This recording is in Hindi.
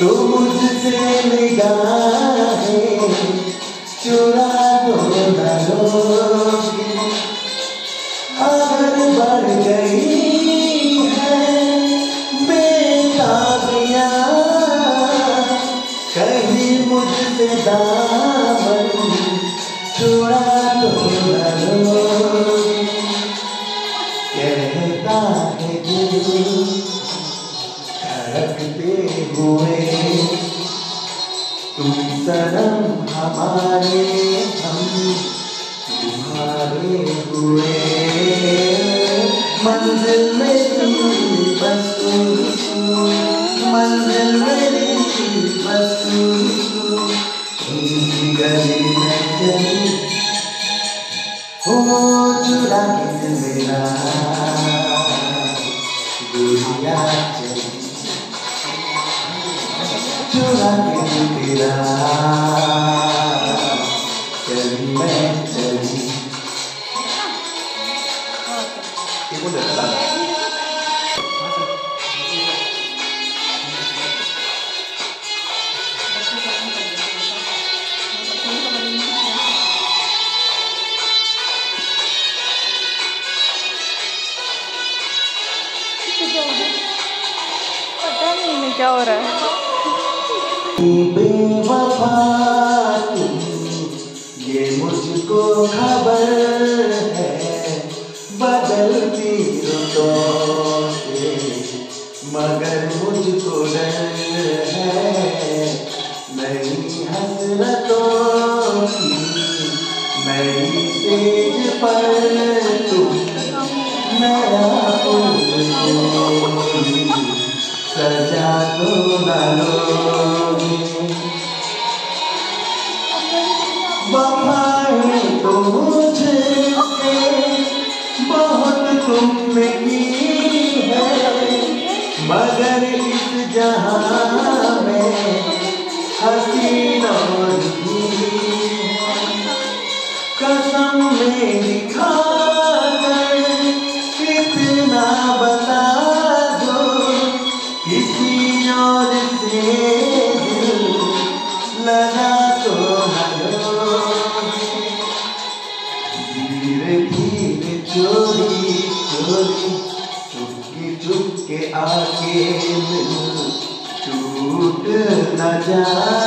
तो मुझसे निगाहें। चुरा न अगर बढ़ गई है बेताबियाँ। कहीं मुझसे दामन चुरा तुम सनम हमारे हम, तुम्हारे हुए। मंजिल मेरी बस तू मंजिल मेरी बस गली में चली हो चुरा के मेरा गुड़िया चली चुरा के तेरा चली है बेवफा ये मुझको खबर है, बदलती रुतों मगर मुझको डर है, नई हसरतों की, नई सेज पर तुम नया फूल सजा न लोगे तो बहुत तुमने है। मगर इस जहाँ में हसीनों की चुपके चुपके आके मिल टूट न जाए।